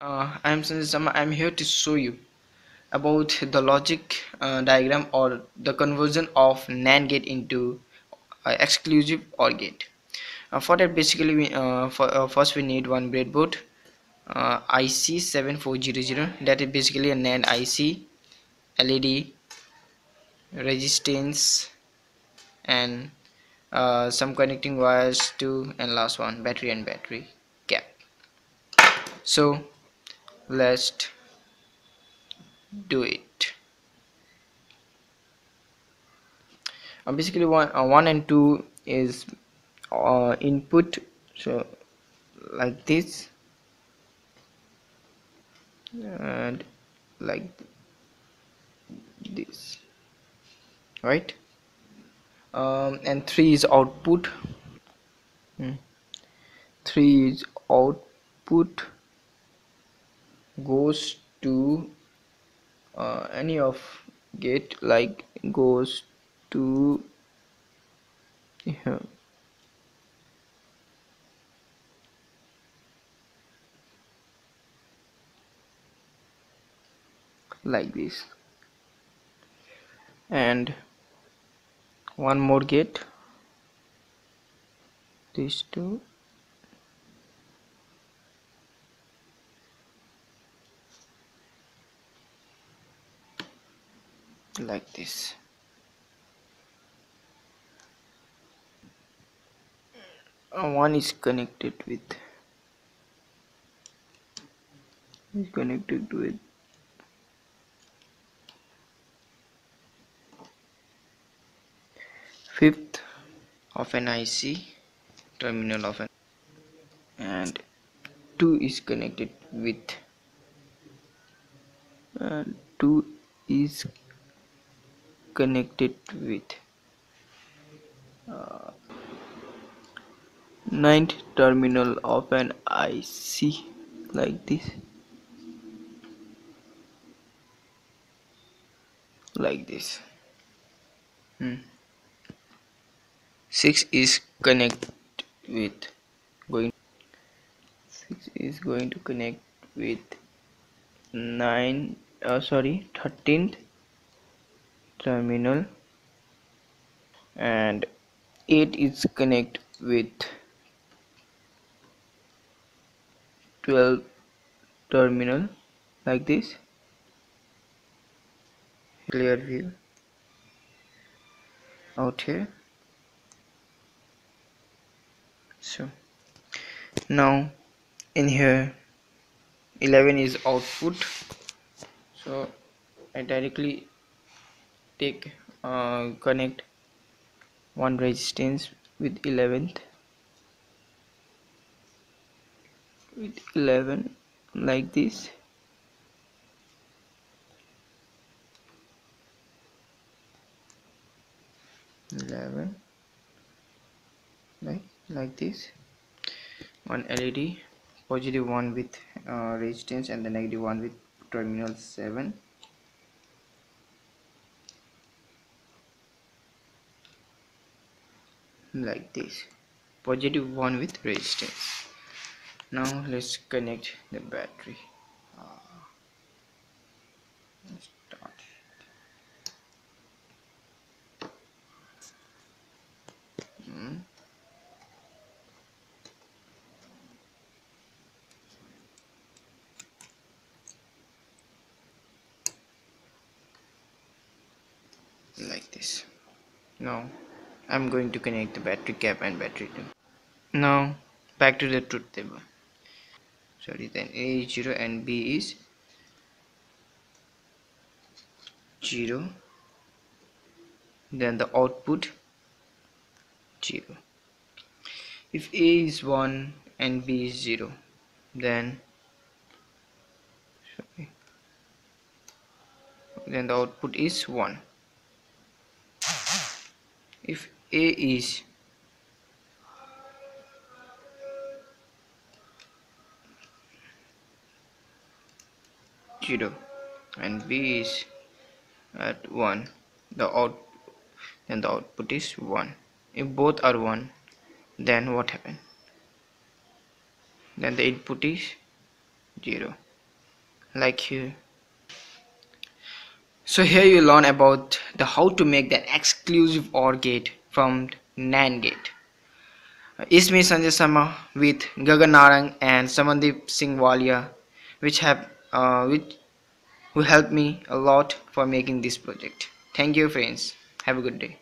Uh, I am Sanjay Sharma. I am here to show you about the logic uh, diagram or the conversion of NAND gate into uh, exclusive OR gate. Uh, for that, basically, we, uh, for, uh, first we need one breadboard IC 7400 that is basically a NAND IC, LED, resistance, and some connecting wires to and last one battery and battery cap. So let's do it. Uh, basically one uh, one and two is uh, input. So like this. And like this. Right? Um, and 3 is output. Hmm. 3 is output goes to uh, any of gate like goes to here like this. And one more gate. These two like this. Uh, one is connected with is connected with fifth of an IC terminal of an and 2 is connected with and 2 is connected with uh, ninth terminal of an IC like this like this hmm. 6 is connect with going 6 is going to connect with 9 uh, sorry 13th terminal and 8 is connect with 12 terminal like this. Clear view. Out here. So now in here 11 is output. So I directly take uh, connect one resistance with 11th with 11 like this. Eleven like like this. One LED positive one with uh, resistance and the negative one with terminal 7 like this. Positive one with resistance. Now let's connect the battery. Hmm. like this. Now I'm going to connect the battery cap and battery now back to the truth table. Sorry then A is 0 and B is 0 then the output 0 if A is 1 and B is 0 then sorry, then the output is 1 if a is. Zero. And b is at one. The out then the output is one. If both are one then what happen then the input is zero. Like here. So here you learn about the how to make the exclusive OR gate from NAND gate it's me Sanjay Sharma with Gagan Narang and Samandeep Singh Walia which have uh, which who helped me a lot for making this project. Thank you friends. Have a good day